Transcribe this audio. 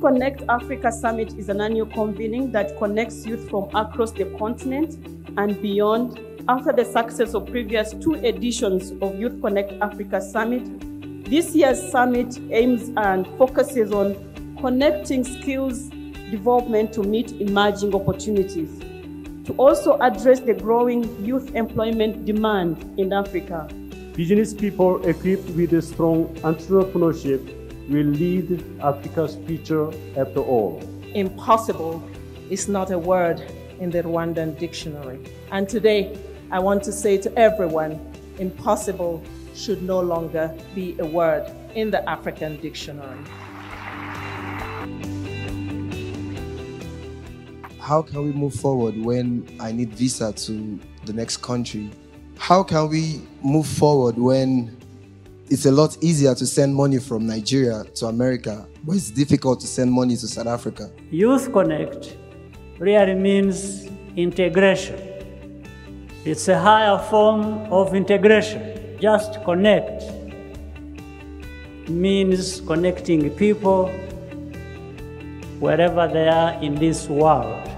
Youth Connekt Africa Summit is an annual convening that connects youth from across the continent and beyond. After the success of previous two editions of Youth Connekt Africa Summit, this year's summit aims and focuses on connecting skills development to meet emerging opportunities, to also address the growing youth employment demand in Africa. Business people equipped with a strong entrepreneurship will lead Africa's future after all. Impossible is not a word in the Rwandan dictionary. And today, I want to say to everyone, impossible should no longer be a word in the African dictionary. How can we move forward when I need visa to the next country? How can we move forward when it's a lot easier to send money from Nigeria to America, but it's difficult to send money to South Africa. Youth Connekt really means integration. It's a higher form of integration. Just connect means connecting people wherever they are in this world.